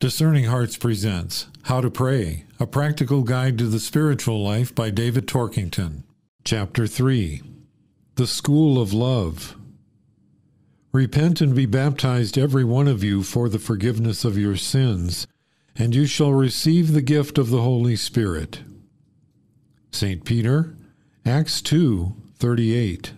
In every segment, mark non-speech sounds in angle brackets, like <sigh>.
Discerning Hearts presents How to Pray, a practical guide to the spiritual life by David Torkington. Chapter 3 The School of Love. Repent and be baptized, every one of you, for the forgiveness of your sins, and you shall receive the gift of the Holy Spirit. St. Peter, Acts 2 38.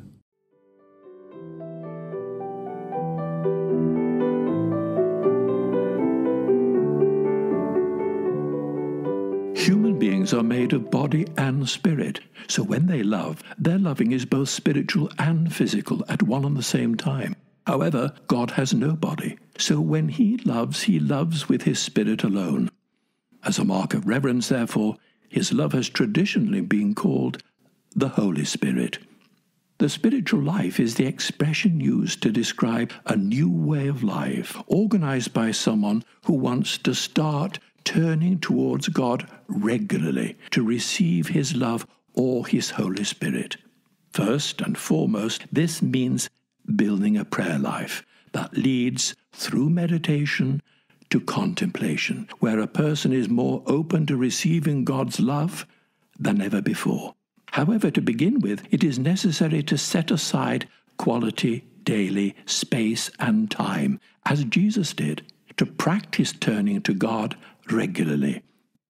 Beings are made of body and spirit, so when they love, their loving is both spiritual and physical at one and the same time. However, God has no body, so when he loves, he loves with his spirit alone. As a mark of reverence, therefore, his love has traditionally been called the Holy Spirit. The spiritual life is the expression used to describe a new way of life, organized by someone who wants to start turning towards God regularly to receive His love or His Holy Spirit. First and foremost, this means building a prayer life that leads through meditation to contemplation, where a person is more open to receiving God's love than ever before. However, to begin with, it is necessary to set aside quality, daily space and time, as Jesus did, to practice turning to God regularly.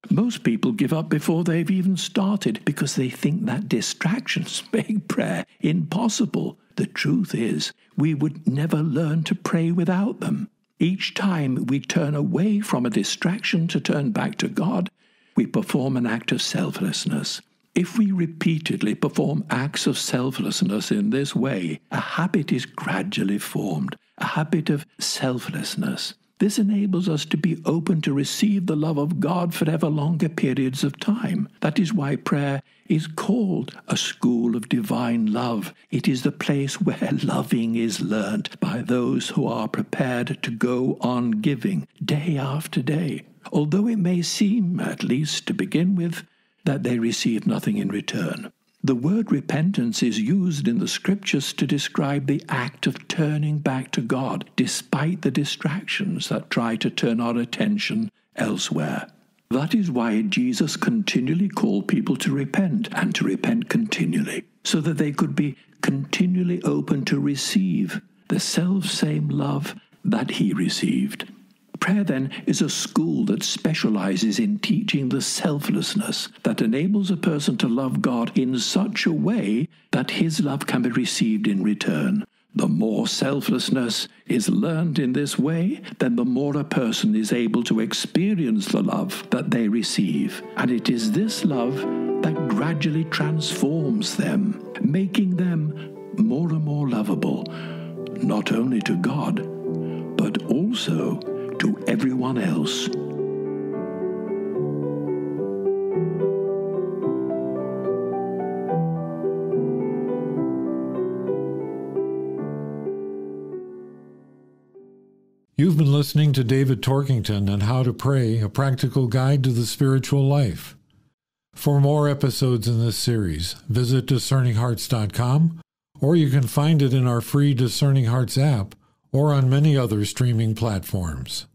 Most people give up before they've even started because they think that distractions <laughs> make prayer impossible. The truth is, we would never learn to pray without them. Each time we turn away from a distraction to turn back to God, we perform an act of selflessness. If we repeatedly perform acts of selflessness in this way, a habit is gradually formed, a habit of selflessness. This enables us to be open to receive the love of God for ever longer periods of time. That is why prayer is called a school of divine love. It is the place where <laughs> loving is learnt by those who are prepared to go on giving day after day. Although it may seem, at least to begin with, that they receive nothing in return. The word repentance is used in the scriptures to describe the act of turning back to God despite the distractions that try to turn our attention elsewhere. That is why Jesus continually called people to repent and to repent continually, so that they could be continually open to receive the self same love that he received. Prayer, then, is a school that specializes in teaching the selflessness that enables a person to love God in such a way that his love can be received in return. The more selflessness is learned in this way, then the more a person is able to experience the love that they receive. And it is this love that gradually transforms them, making them more and more lovable, not only to God, but also to everyone else. You've been listening to David Torkington and How to Pray, a practical guide to the spiritual life. For more episodes in this series, visit discerninghearts.com or you can find it in our free Discerning Hearts app or on many other streaming platforms.